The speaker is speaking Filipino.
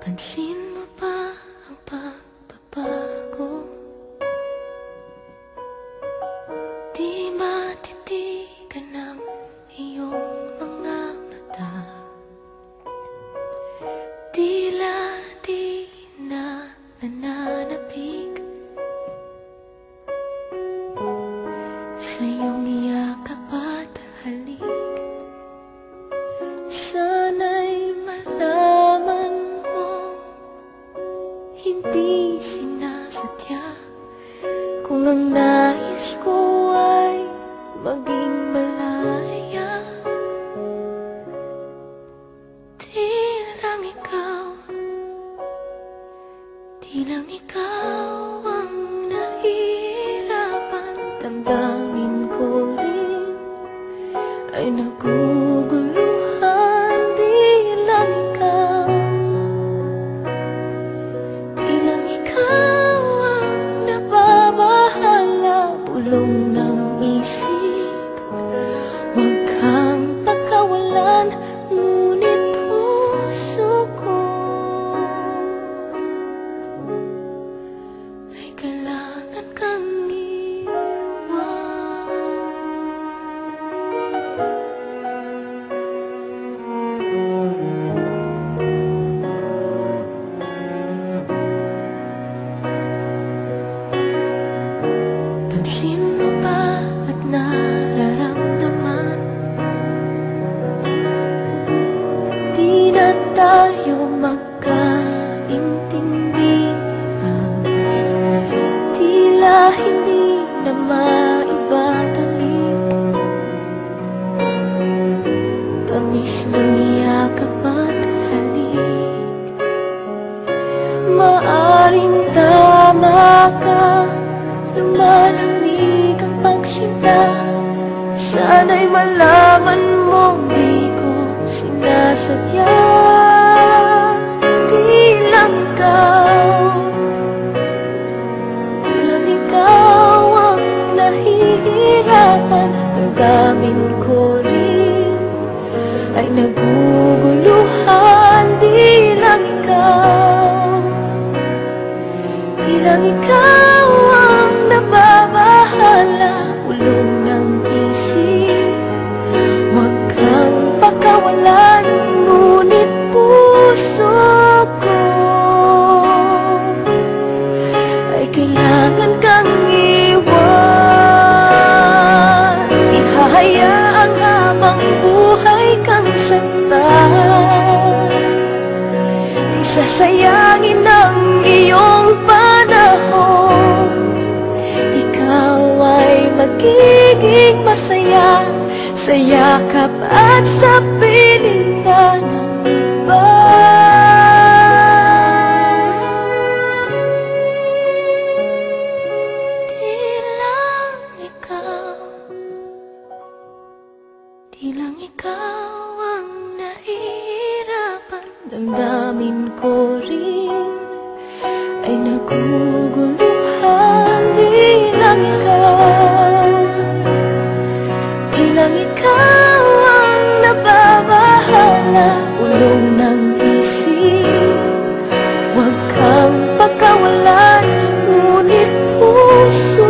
Pansin mo Sana'y malaman mo Hindi sinasadya. Kung ang nais ko ay maging malaya Di lang ikaw Di lang ikaw ang nahihirapan. Damdamin ko rin ay naguguluhan 路 Pansin mo ba at nararamdaman? Di na tayo magkaintindihan Tila hindi na maibabalik Tamis ng yakap at halik. Maaring tama ka Lumalamig ang pagsinta Sana'y malaman mong di ko sinasadya. Di lang ikaw Di lang ikaw ang nahihirapan. Damdamin ko rin ay naguguluhan sasayangin ang iyong panahon. Ikaw ay magiging masaya Sa yakap at sa piling na ng iba. Di lang ikaw Di ikaw ang nahihirapan Damdamin ko rin. Ay naguguluhan Di lang ikaw. Di lang ikaw ang nababahala Ulong ng isip. Huwag kang pagkawalan Ngunit puso